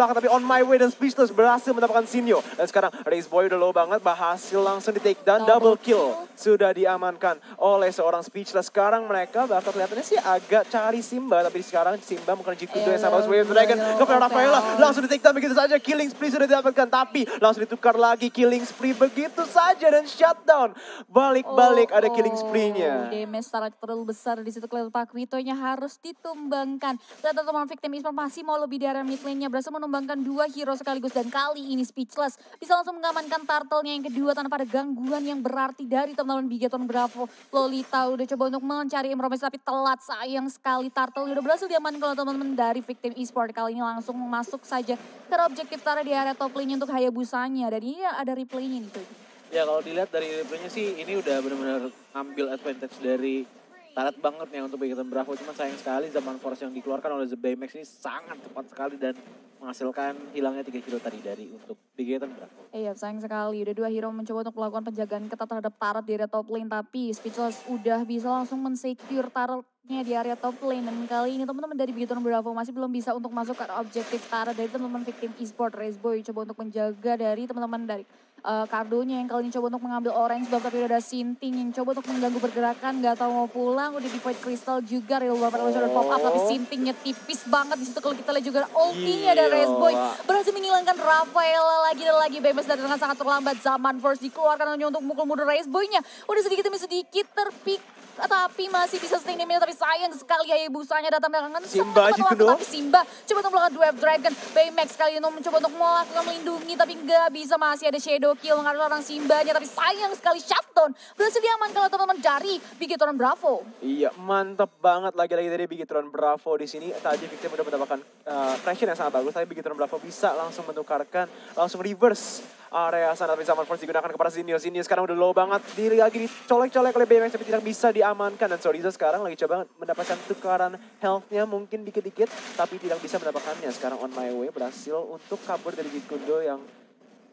belakang tapi on my way dan Speechless berhasil mendapatkan Sinyo. Dan sekarang Race Boy udah low banget, berhasil langsung di take down double, Double kill. kill. Sudah diamankan oleh seorang Speechless. Sekarang mereka bakal kelihatannya sih agak cari Simba, tapi sekarang Simba bukan Jikudo yang sama Wave Dragon. iya, Kepada. Rafaela langsung di take down begitu saja. Killing spree sudah didapatkan, tapi langsung ditukar lagi killing spree begitu saja dan shutdown. Balik-balik ada killing spree-nya. Oh, Damage secara terlalu besar di situ kelihatan Pak Vitonya harus ditumbangkan. Ternyata teman victim masih mau lebih di area mid lane-nya. Berhasil menumbangkan dua hero sekaligus dan kali ini Speechless bisa langsung mengamankan turtle-nya yang kedua tanpa ada gangguan yang berarti dari teman-teman Bigeton Bravo. Lolita udah coba untuk mencari Imromes tapi telat sayang sekali turtle udah berhasil diamankan oleh teman-teman dari victim esport. Kali ini langsung masuk saja ke objektif Tara di area top lane-nya untuk Hayabusanya. Dan ini ada replay-nya nih tuh. Ya kalau dilihat dari replaynya sih ini udah benar-benar ambil advantage dari Tarat banget nih untuk Bigeton Bravo. Cuman sayang sekali zaman force yang dikeluarkan oleh The Baymax ini sangat cepat sekali dan menghasilkan hilangnya tiga hero tadi dari untuk Bigeton Bravo. Iya sayang sekali, udah dua hero mencoba untuk melakukan penjagaan ketat terhadap Tarot di area top lane. Tapi Speechless udah bisa langsung mensecure Tarotnya di area top lane. Dan kali ini teman-teman dari Bigeton Bravo masih belum bisa untuk masuk ke objektif Tarot dari teman-teman victim esport. Race Boy coba untuk menjaga dari teman-teman dari uh, Cardonya yang kali ini coba untuk mengambil orange buff tapi udah ada Sinting yang coba untuk mengganggu pergerakan nggak tahu mau pulang. Udah di Void Crystal juga Real Warfare udah pop up tapi Oh. Sintingnya tipis banget. Di situ kalau kita lihat juga ultinya ada Race Boy. Gila. berhasil menghilangkan Rafaela lagi dan lagi. BMS dari dengan sangat terlambat zaman first dikeluarkan hanya untuk mukul mundur Race Boy-nya. Udah sedikit demi sedikit terpik tapi masih bisa sustain damage tapi sayang sekali ya busanya datang belakangan Simba waktu, dong. tapi Simba coba untuk melakukan Dwarf Dragon. Baymax kali ini mencoba untuk melakukan melindungi tapi nggak bisa. Masih ada Shadow Kill mengarah orang Simbanya tapi sayang sekali shutdown berhasil diamankan oleh teman-teman dari Bigetron Bravo Iya, mantep banget lagi-lagi dari Bigetron Bravo di sini. Tadi Victim udah mendapatkan uh, pressure yang sangat bagus, tapi Bigetron Bravo bisa langsung menukarkan, langsung reverse area sana tapi zaman force digunakan kepada Zinio. Zinio sekarang udah low banget, diri lagi dicolek-colek oleh BMX tapi tidak bisa diamankan. Dan Soriza sekarang lagi coba mendapatkan tukaran health-nya mungkin dikit-dikit, tapi tidak bisa mendapatkannya. Sekarang on my way berhasil untuk kabur dari Gikundo yang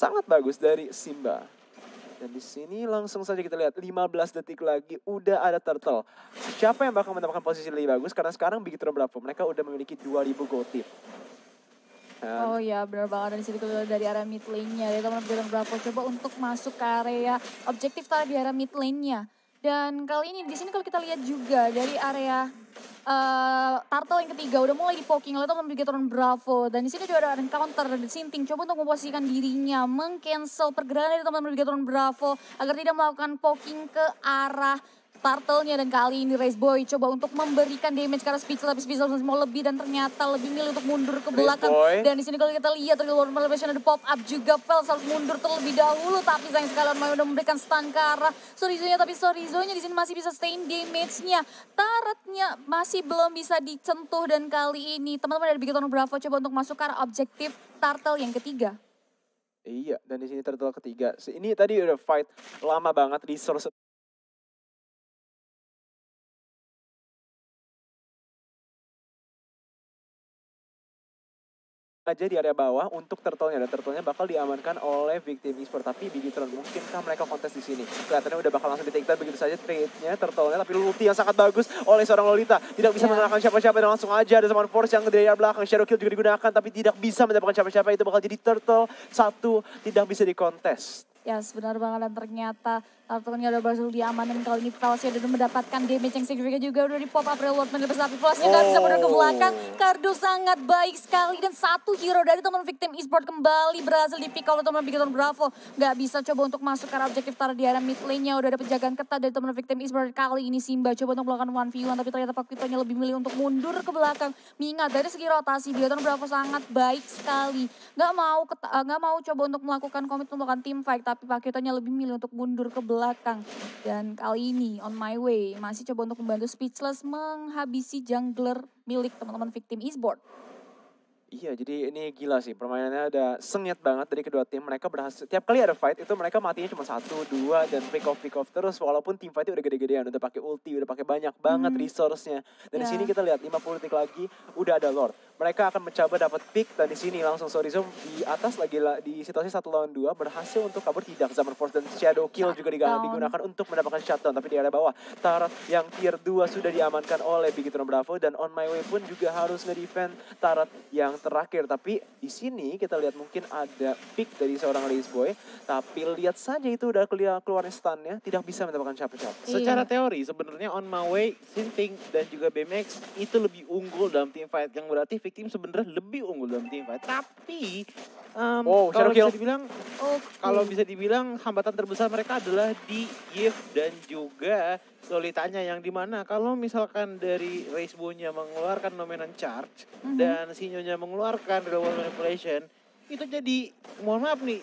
sangat bagus dari Simba. Dan di sini langsung saja kita lihat 15 detik lagi udah ada turtle. Siapa yang bakal mendapatkan posisi lebih bagus? Karena sekarang begitu Bravo mereka udah memiliki 2000 gold. Dan Oh iya benar banget dari situ dari area mid lane-nya dari teman teman Bravo coba untuk masuk ke area objektif tadi di area mid lane-nya. Dan kali ini di sini kalau kita lihat juga dari area eh turtle yang ketiga udah mulai di poking oleh teman Bigetron Bravo. Dan di sini juga ada encounter dan Sinting coba untuk memposisikan dirinya mengcancel pergerakan dari teman-teman Bigetron Bravo agar tidak melakukan poking ke arah turtle-nya dan kali ini Race Boy coba untuk memberikan damage karena Speechless tapi Speechless mau lebih dan ternyata lebih milih untuk mundur ke belakang dan di sini kalau kita lihat dari luar Malediction ada pop up juga Fels harus mundur terlebih dahulu tapi sayang sekali Ormai udah memberikan stun ke arah Sorizo-nya tapi Sorizo-nya di sini masih bisa sustain damage-nya. Taretnya masih belum bisa dicentuh dan kali ini teman-teman dari Bigeton Bravo coba untuk masuk ke arah objektif turtle yang ketiga. Iya, dan di sini turtle ketiga. Ini tadi udah fight lama banget resource aja di area bawah untuk turtle-nya. Dan turtle-nya bakal diamankan oleh victim esport. Tapi Bigitron mungkinkah mereka kontes di sini? Kelihatannya udah bakal langsung di take down. Begitu saja trade-nya turtle-nya. Tapi ulti yang sangat bagus oleh seorang Lolita. Tidak bisa Ya. mengalahkan siapa-siapa dan langsung aja ada zaman force yang dari area belakang. Shadow kill juga digunakan tapi tidak bisa mendapatkan siapa-siapa. Itu bakal jadi turtle satu tidak bisa dikontes Ya benar banget dan ternyata turtle-nya udah berhasil diamanin kali ini Felsnya udah mendapatkan damage yang signifikan juga udah di pop up real world menilai tapi Felsnya nggak bisa mundur ke belakang. Kardo sangat baik sekali dan satu hero dari teman victim esport kembali berhasil di pick oleh teman Bigeton Bravo. Nggak bisa coba untuk masuk ke arah objektif taruh di area mid lane-nya. Udah ada penjagaan ketat dari teman victim esport kali ini Simba coba untuk melakukan 1v1 tapi ternyata Pakitonya lebih milih untuk mundur ke belakang. Mengingat dari segi rotasi Bigeton Bravo sangat baik sekali. Nggak mau eh, nggak mau coba untuk melakukan komit untuk melakukan team fight tapi Pakitonya lebih milih untuk mundur ke belakang. Dan kali ini on my way masih coba untuk membantu Speechless menghabisi jungler milik teman-teman victim esport. Iya, jadi ini gila sih. Permainannya ada sengit banget dari kedua tim. Mereka berhasil, tiap kali ada fight itu mereka matinya cuma satu, dua, dan pick off, pick off terus. Walaupun tim fightnya udah gede-gedean, udah pakai ulti, udah pakai banyak banget Hmm. resource-nya. Dan di Ya. sini kita lihat 50 detik lagi, udah ada Lord. Mereka akan mencoba dapat pick dan di sini langsung Sorizo di atas lagi la- di situasi satu lawan dua berhasil untuk kabur tidak Zaman Force dan Shadow Kill juga Shutdown. digunakan untuk mendapatkan shutdown tapi di area bawah Tarat yang tier 2 sudah diamankan oleh Bigitron Bravo dan On My Way pun juga harus nge-defend Tarat yang terakhir tapi di sini kita lihat mungkin ada pick dari seorang Lace Boy tapi lihat saja itu udah keluar keluarnya stunnya tidak bisa mendapatkan siapa-siapa Iya. Secara teori sebenarnya on my way, Sinting dan juga BMX itu lebih unggul dalam team fight yang berarti Victim sebenarnya lebih unggul dalam team fight. Tapi em, Oh, kalau bisa dibilang Oke. kalau bisa dibilang hambatan terbesar mereka adalah di Yves dan juga Lolitanya yang di mana kalau misalkan dari Racebo-nya mengeluarkan Nomenan Charge Mhm. dan Sinyonya mengeluarkan Real World Manipulation itu jadi mohon maaf nih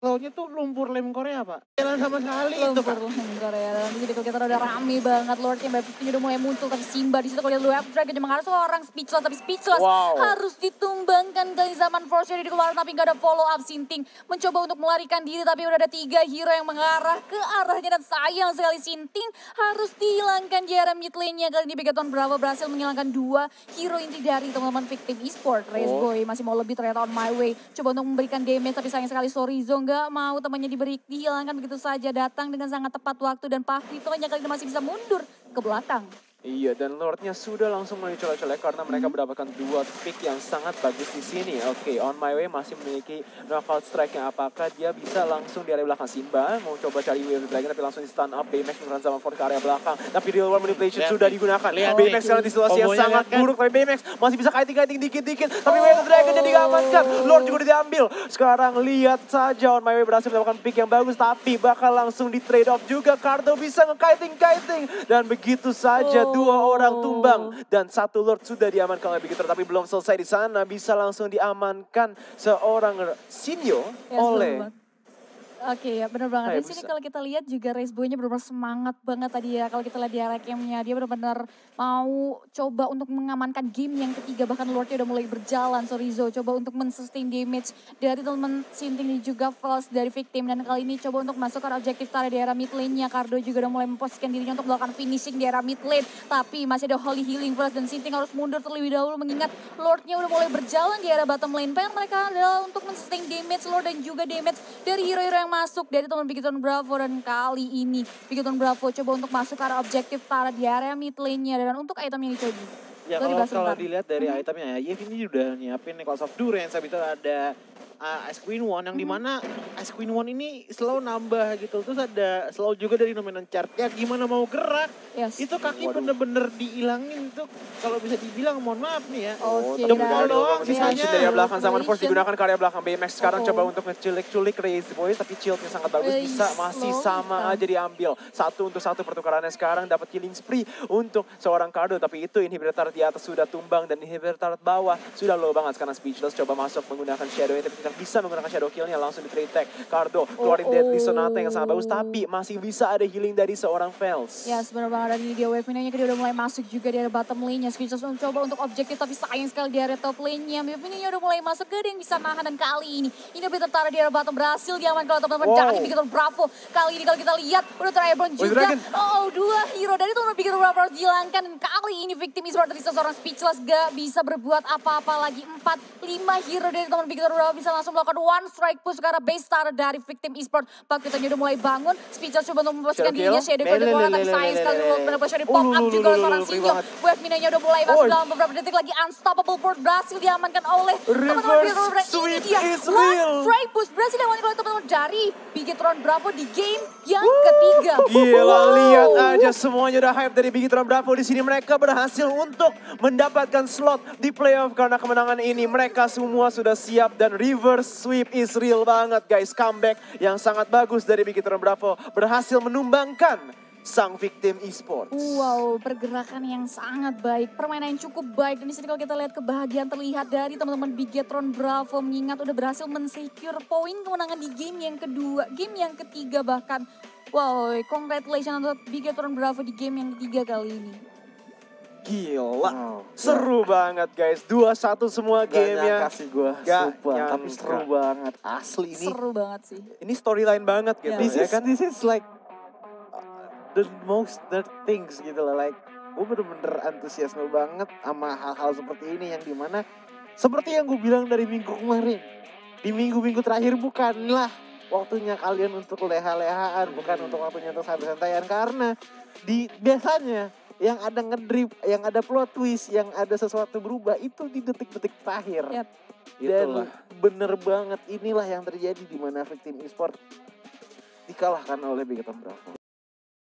Soalnya tuh lumpur lem Korea pak. Jalan sama sekali itu Lumpur lem Korea. Dan jadi kalau kita udah rame banget. Lordnya Mbak Putih udah mulai muncul. Tapi Simba di situ kalau lihat Web Dragon emang harus orang speechless tapi speechless. Wow. harus ditumbangkan kali zaman Force dari keluaran tapi nggak ada follow up Sinting mencoba untuk melarikan diri tapi udah ada tiga hero yang mengarah ke arahnya. Dan sayang sekali Sinting harus dihilangkan di area mid lane-nya. Kali ini Begaton Bravo berhasil menghilangkan dua hero inti dari teman-teman victim esport. Race Oh. Boy masih mau lebih ternyata on my way. Coba untuk memberikan damage tapi sayang sekali Sorizo nggak mau temannya diberi dihilangkan begitu saja datang dengan sangat tepat waktu dan Pahritonya kali ini masih bisa mundur ke belakang. Iya, dan Lordnya sudah langsung mulai colek-colek karena mereka mendapatkan dua pick yang sangat bagus di sini. Oke, On My Way masih memiliki knockout strike yang apakah dia bisa langsung di area belakang Simba mau coba cari Wave Dragon tapi langsung di stun up Baymax menggunakan zaman Ford ke area belakang. Tapi Real World Manipulation Lihat sudah digunakan. Lihat Baymax sekarang di situasi yang sangat kan? buruk tapi Baymax masih bisa kiting-kiting dikit-dikit. Tapi Wave Dragon jadi diamankan. Lord juga diambil. Sekarang lihat saja On My Way berhasil mendapatkan pick yang bagus tapi bakal langsung di trade off juga. Cardo bisa nge-kiting-kiting dan begitu saja dua Oh. orang tumbang dan satu Lord sudah diamankan oleh begitu tapi belum selesai di sana bisa langsung diamankan seorang Sinyo Ya, oleh Oke ya benar banget. Di sini kalau kita lihat juga race boy-nya benar-benar semangat banget tadi ya. Kalau kita lihat di area camp-nya dia benar-benar mau coba untuk mengamankan game yang ketiga. Bahkan Lordnya udah mulai berjalan. Sorizo coba untuk men-sustain damage dari teman Sinting dan juga Fals dari victim. Dan kali ini coba untuk masuk ke objektif Tara di area mid lane-nya. Cardo juga udah mulai memposisikan dirinya untuk melakukan finishing di area mid lane. Tapi masih ada Holy Healing Fals dan Sinting harus mundur terlebih dahulu mengingat Lordnya udah mulai berjalan di area bottom lane. PR mereka adalah untuk men-sustain damage Lord dan juga damage dari hero-hero yang masuk dari teman Bigiton Bravo dan kali ini Bigiton Bravo coba untuk masuk ke arah objektif Tara di area mid lane-nya dan untuk item yang dicoba. Ya kalau kalau dilihat dari Mhm. itemnya ya, Yev ini udah nyiapin nih Calls of Durance, habis itu ada uh, Ice Queen One yang Mhm. di mana Ice Queen One ini selalu nambah gitu. Terus ada selalu juga dari nominal chart. Ya gimana mau gerak, Yes. itu kaki bener-bener dihilangin itu kalau bisa dibilang mohon maaf nih ya. Oke, tapi Jempol doang, Overwatch sisanya dari belakang zaman Force Operation. digunakan ke area belakang BMX sekarang Oh. coba untuk ngeculik-culik Raze Boys tapi shieldnya sangat bagus bisa masih slow sama aja diambil satu untuk satu pertukarannya sekarang dapat killing spree untuk seorang Cardo tapi itu inhibitor di atas sudah tumbang dan inhibitor bawah sudah low banget sekarang speechless coba masuk menggunakan shadow tapi tidak bisa menggunakan shadow killnya langsung di trade tag Cardo keluarin Oh, deadly sonata yang sangat bagus oh. tapi masih bisa ada healing dari seorang Fels Ya sebenarnya banget dari dia wave nya dia udah mulai masuk juga di area bottom lane-nya. Speechless mencoba untuk objektif tapi sayang sekali di area top lane-nya. Wave nya udah mulai masuk gak ada yang bisa nahan dan kali ini ini udah tertara di area bottom berhasil diamankan oleh teman-teman Wow. dari Bigiton Bravo. Kali ini kalau kita lihat udah Wave juga. Oh dua hero dari teman Bigiton Bravo harus dihilangkan dan kali ini victim esport dari seorang speechless gak bisa berbuat apa-apa lagi. Empat, lima hero dari teman Bigiton Bravo bisa langsung melakukan one strike push arah base star dari victim esport. Pak kita udah mulai bangun. Speechless coba untuk memposisikan dirinya. Shadow kill Lele, tapi sayang sekali Manipulation di pop up juga oleh seorang banget. Wave minanya udah mulai masuk dalam beberapa detik lagi. Unstoppable Port berhasil diamankan oleh teman-teman Bigetron sweep dia. One strike push berhasil diamankan oleh teman-teman dari Bigetron Bravo di game yang ketiga. Gila, lihat aja semuanya udah hype dari Bigitron Bravo di sini. Mereka berhasil untuk mendapatkan slot di playoff karena kemenangan ini. Mereka semua sudah siap dan reverse sweep is real banget guys. Comeback yang sangat bagus dari Bigitron Bravo berhasil menumbangkan sang victim esports. Wow, pergerakan yang sangat baik, permainan yang cukup baik. Dan di sini kalau kita lihat kebahagiaan terlihat dari teman-teman Bigetron Bravo mengingat udah berhasil mensecure poin kemenangan di game yang kedua, game yang ketiga bahkan. Wow, congratulations untuk Bigetron Bravo di game yang ketiga kali ini. Gila, Wow. seru banget guys. 2-1 semua Gak gamenya. nyangka sih gue, Gak sumpah. Tapi seru banget. Asli ini. Seru banget sih. Ini storyline banget gitu Ya. This ya is, kan. this is like uh, the most nerd things gitu loh. Like gue bener-bener antusiasme banget sama hal-hal seperti ini yang di mana seperti yang gue bilang dari minggu kemarin di minggu-minggu terakhir bukanlah waktunya kalian untuk leha-lehaan bukan untuk waktunya untuk santai-santaian karena di biasanya yang ada ngedrip, yang ada plot twist, yang ada sesuatu berubah itu di detik-detik terakhir. Yap. Dan Itulah. bener banget inilah yang terjadi di mana Victim Esport dikalahkan oleh Bigeton Bravo.